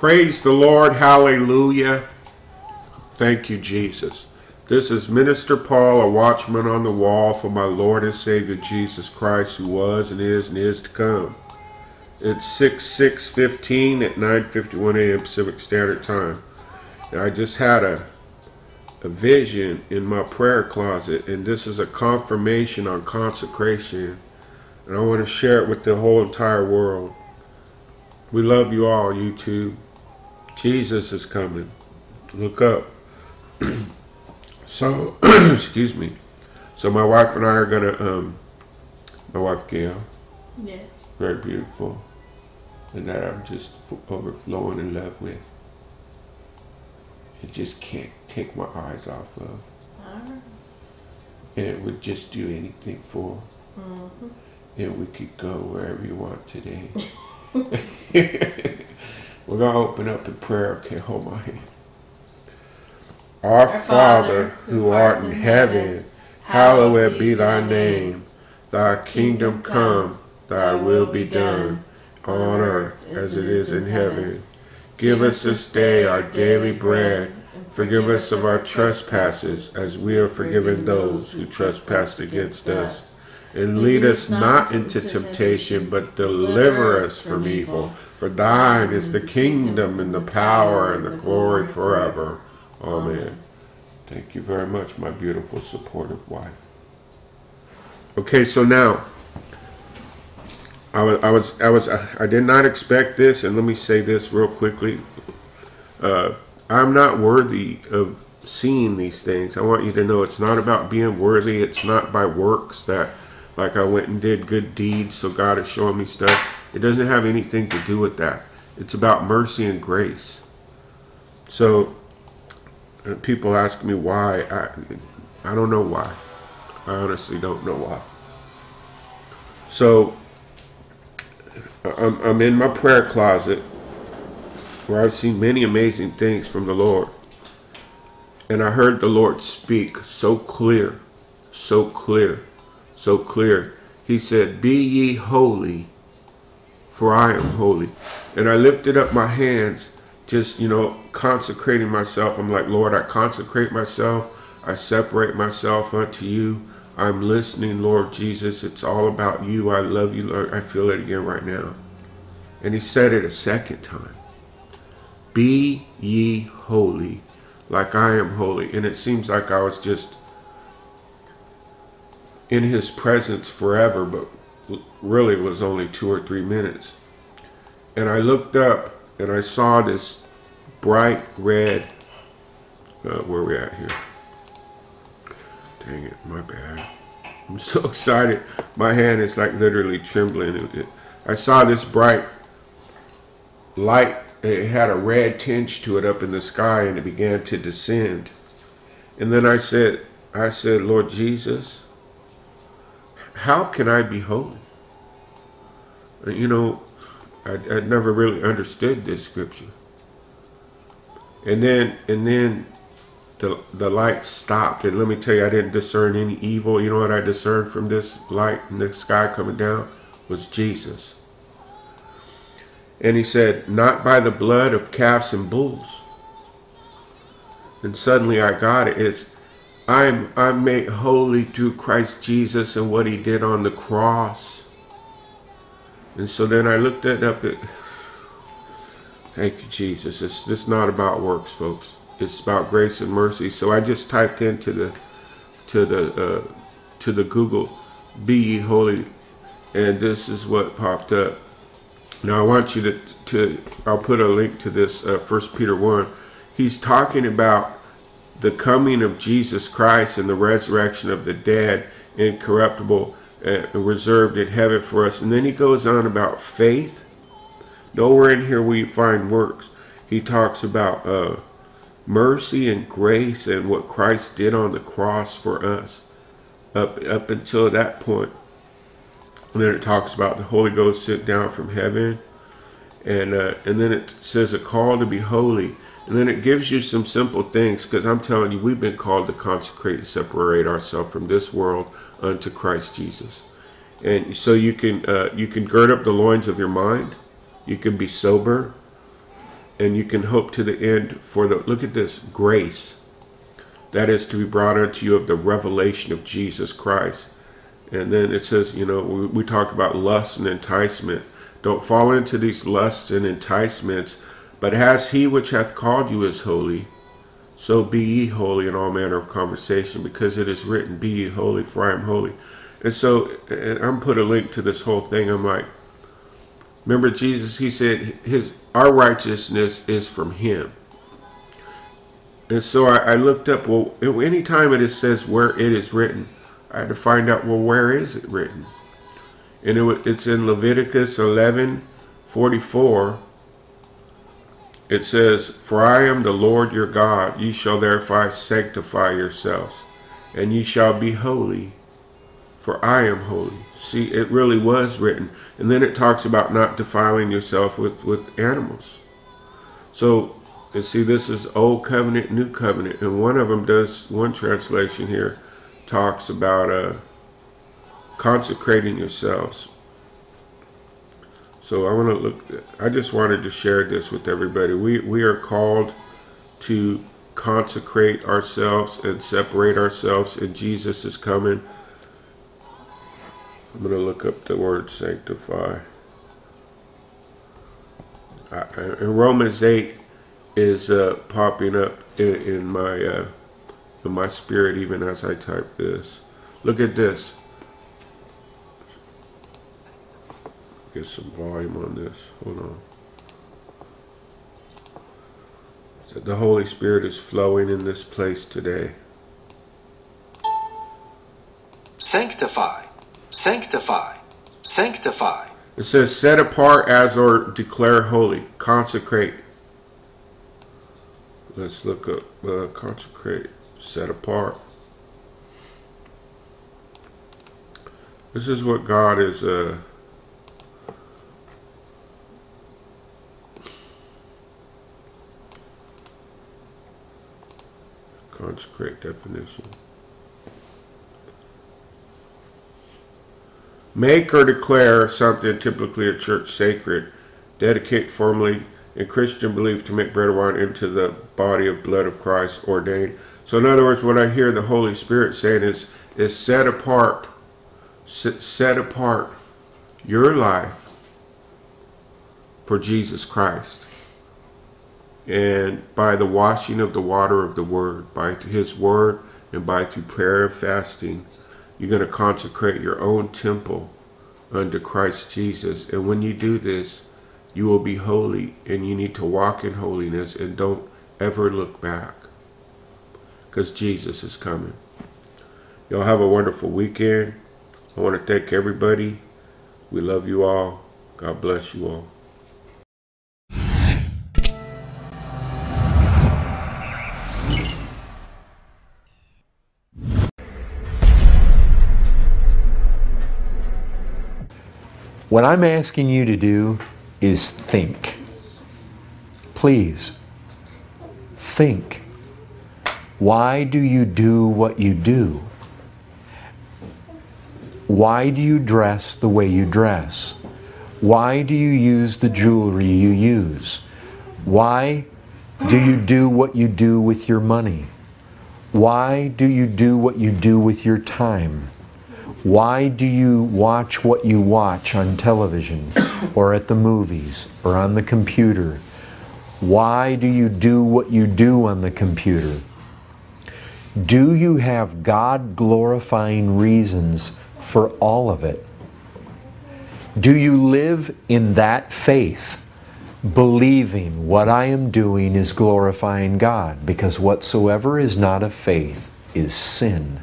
Praise the Lord. Hallelujah. Thank you, Jesus. This is Minister Paul, a watchman on the wall for my Lord and Savior Jesus Christ, who was and is and is to come. It's 6 6 15 at 9:51 a.m. Pacific Standard Time. I just had a, a vision in my prayer closet, and this is a confirmation on consecration. And I want to share it with the whole entire world. We love you all, YouTube. Jesus is coming. Look up. so, excuse me. So my wife and I are gonna, um, my wife Gail. Yes. Very beautiful. And that I'm just overflowing in love with. It just can't take my eyes off of. Alright. And it would just do anything for. Mm-hmm. And we could go wherever you want today. We're going to open up in prayer. Okay, hold my hand. Our, Father, who art in heaven, hallowed be thy name. Thy kingdom come, thy will be done, on earth as it is in heaven. Give us this day our daily bread. Forgive us of our trespasses, as we are forgiven those who trespass against us. And lead us not into temptation, but deliver us from evil. For thine is the kingdom and the power and the glory forever. Amen. Thank you very much, my beautiful, supportive wife. Okay, so now I was, I was, I was, I did not expect this, and let me say this real quickly. Uh, I'm not worthy of seeing these things. I want you to know it's not about being worthy. It's not by works that, like, I went and did good deeds, so God is showing me stuff. It doesn't have anything to do with that. It's about mercy and grace. So, uh, people ask me why. I, I don't know why. I honestly don't know why. So, I'm, I'm in my prayer closet where I've seen many amazing things from the Lord. And I heard the Lord speak so clear, so clear, so clear. He said, Be ye holy, for I am holy. And I lifted up my hands, just, you know, consecrating myself. I'm like, Lord, I consecrate myself. I separate myself unto you. I'm listening, Lord Jesus. It's all about you. I love you, Lord. I feel it again right now. And he said it a second time. Be ye holy, like I am holy. And it seems like I was just in his presence forever, but really was only two or three minutes. And I looked up and I saw this bright red, uh, where we at here? Dang it, my bad. I'm so excited. My hand is like literally trembling. I saw this bright light. It had a red tinge to it up in the sky and it began to descend. And then I said, I said, Lord Jesus, how can I be holy? You know, I, I never really understood this scripture. And then, and then the, the light stopped. And let me tell you, I didn't discern any evil. You know what I discerned from this light in the sky coming down? Was Jesus. And he said, not by the blood of calves and bulls. And suddenly I got it. It's, I'm, I'm made holy through Christ Jesus and what he did on the cross. And so then I looked it up. At, thank you, Jesus. It's, it's not about works, folks it's about grace and mercy. So I just typed into the to the uh, to the Google, "Be ye holy," and this is what popped up. Now I want you to to I'll put a link to this uh, First Peter one. He's talking about the coming of Jesus Christ and the resurrection of the dead, incorruptible, uh, reserved in heaven for us. And then he goes on about faith. Nowhere in here we find works. He talks about uh, mercy and grace and what Christ did on the cross for us up up until that point. And then it talks about the Holy Ghost sent down from heaven. And uh, and then it says a call to be holy. And then it gives you some simple things because I'm telling you, we've been called to consecrate and separate ourselves from this world unto Christ Jesus. And so you can uh, you can gird up the loins of your mind. You can be sober and you can hope to the end for the look at this grace that is to be brought unto you of the revelation of Jesus Christ. And then it says, you know, we, we talked about lust and enticement. Don't fall into these lusts and enticements, but as he which hath called you is holy, so be ye holy in all manner of conversation, because it is written, Be ye holy, for I am holy. And so, and I'm put a link to this whole thing. I'm like, remember Jesus? He said, "His our righteousness is from Him." And so I, I looked up. Well, anytime it says where it is written, I had to find out. Well, where is it written? And it, it's in Leviticus 11, 44 it says, For I am the Lord your God, ye shall therefore sanctify yourselves, and ye shall be holy, for I am holy. See, it really was written. And then it talks about not defiling yourself with, with animals. So, and see, this is Old Covenant, New Covenant, and one of them does, one translation here talks about uh, consecrating yourselves. So I want to look. I just wanted to share this with everybody. We we are called to consecrate ourselves and separate ourselves, and Jesus is coming. I'm going to look up the word sanctify. I, and Romans 8 is uh, popping up in, in my uh, in my spirit even as I type this. Look at this. Get some volume on this. Hold on. So the Holy Spirit is flowing in this place today. Sanctify, sanctify, sanctify. It says, set apart as or declare holy, consecrate. Let's look up uh, consecrate, set apart. This is what God is uh, Consecrate definition. Make or declare something typically a church sacred. Dedicate formally in Christian belief to make bread or wine into the body of blood of Christ ordained. So in other words, what I hear the Holy Spirit saying is, is set apart, set apart your life for Jesus Christ and by the washing of the water of the word, by his word and by through prayer and fasting, you're going to consecrate your own temple unto Christ Jesus. And when you do this, you will be holy and you need to walk in holiness and don't ever look back because Jesus is coming. Y'all have a wonderful weekend. I want to thank everybody. We love you all. God bless you all. What I'm asking you to do is think. Please, think. Why do you do what you do? Why do you dress the way you dress? Why do you use the jewelry you use? Why do you do what you do with your money? Why do you do what you do with your time? Why do you watch what you watch on television or at the movies or on the computer? Why do you do what you do on the computer? Do you have God glorifying reasons for all of it? Do you live in that faith, believing what I am doing is glorifying God? Because whatsoever is not of faith is sin.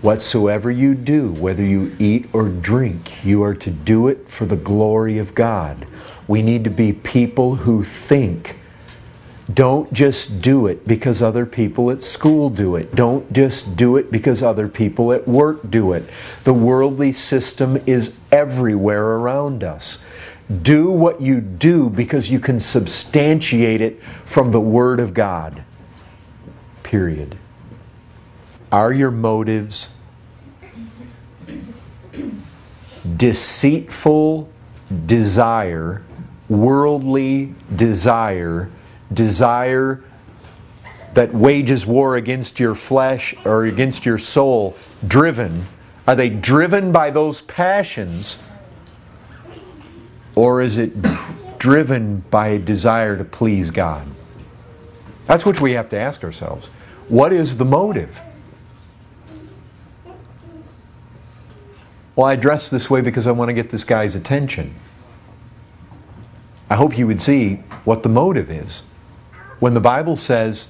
Whatsoever you do, whether you eat or drink, you are to do it for the glory of God. We need to be people who think. Don't just do it because other people at school do it. Don't just do it because other people at work do it. The worldly system is everywhere around us. Do what you do because you can substantiate it from the Word of God. Period. Are your motives deceitful desire worldly desire, desire that wages war against your flesh or against your soul, driven? Are they driven by those passions? Or is it driven by a desire to please God? That's what we have to ask ourselves. What is the motive? Well, I dress this way because I want to get this guy's attention. I hope you would see what the motive is. When the Bible says,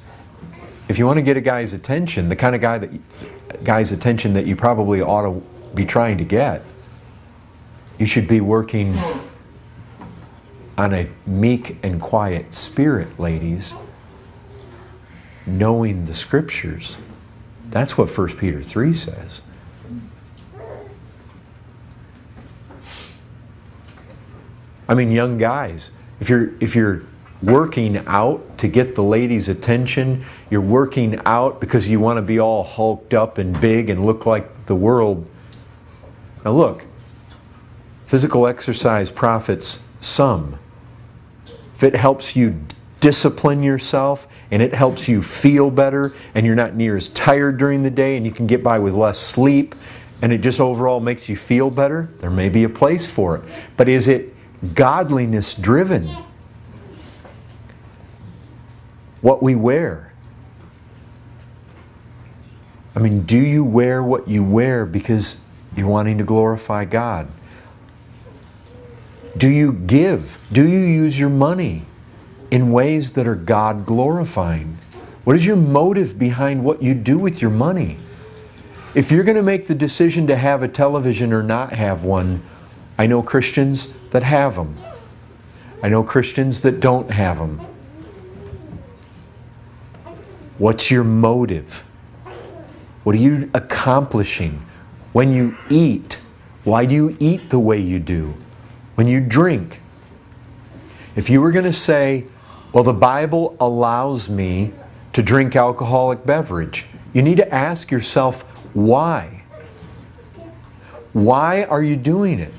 if you want to get a guy's attention, the kind of guy that guy's attention that you probably ought to be trying to get, you should be working on a meek and quiet spirit, ladies, knowing the scriptures. That's what 1 Peter 3 says. I mean, young guys, if you're if you're working out to get the ladies' attention, you're working out because you want to be all hulked up and big and look like the world. Now look, physical exercise profits some. If it helps you discipline yourself and it helps you feel better and you're not near as tired during the day and you can get by with less sleep and it just overall makes you feel better, there may be a place for it. But is it godliness driven. What we wear. I mean, do you wear what you wear because you're wanting to glorify God? Do you give? Do you use your money in ways that are God glorifying? What is your motive behind what you do with your money? If you're going to make the decision to have a television or not have one, I know Christians that have them. I know Christians that don't have them. What's your motive? What are you accomplishing? When you eat, why do you eat the way you do? When you drink, if you were going to say, well, the Bible allows me to drink alcoholic beverage, you need to ask yourself, why? Why are you doing it?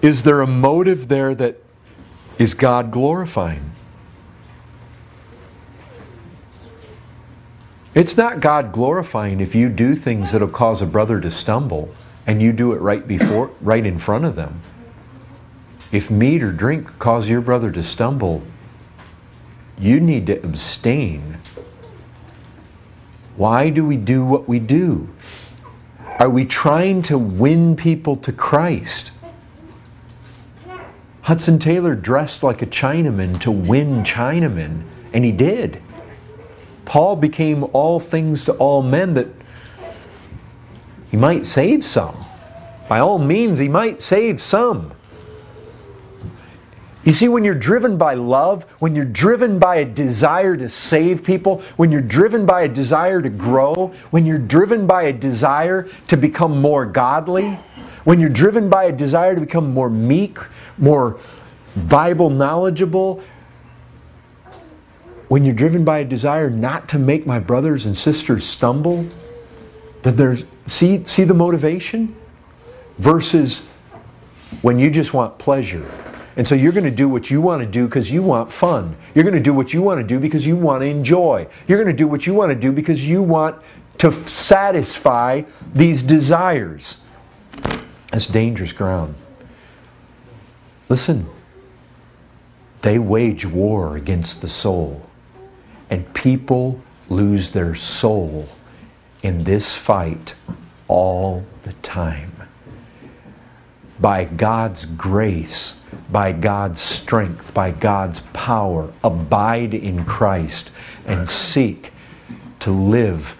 Is there a motive there that is God glorifying? It's not God glorifying if you do things that'll cause a brother to stumble and you do it right before right in front of them. If meat or drink cause your brother to stumble, you need to abstain. Why do we do what we do? Are we trying to win people to Christ? Hudson Taylor dressed like a Chinaman to win Chinamen, and he did. Paul became all things to all men that he might save some. By all means, he might save some. You see, when you're driven by love, when you're driven by a desire to save people, when you're driven by a desire to grow, when you're driven by a desire to become more godly, when you're driven by a desire to become more meek, more Bible knowledgeable, when you're driven by a desire not to make my brothers and sisters stumble, that there's see see the motivation versus when you just want pleasure. And so you're going to do what you want to do because you want fun. You're going to do what you want to do because you want to enjoy. You're going to do what you want to do because you want to satisfy these desires. That's dangerous ground. Listen, they wage war against the soul, and people lose their soul in this fight all the time. By God's grace, by God's strength, by God's power, abide in Christ and seek to live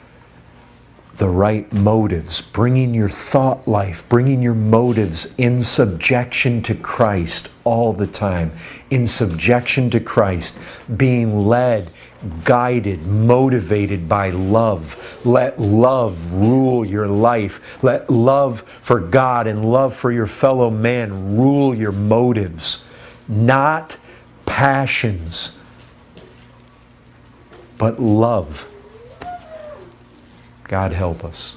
the right motives, bringing your thought life, bringing your motives in subjection to Christ all the time, in subjection to Christ, being led, guided, motivated by love. Let love rule your life. Let love for God and love for your fellow man rule your motives, not passions, but love. God help us.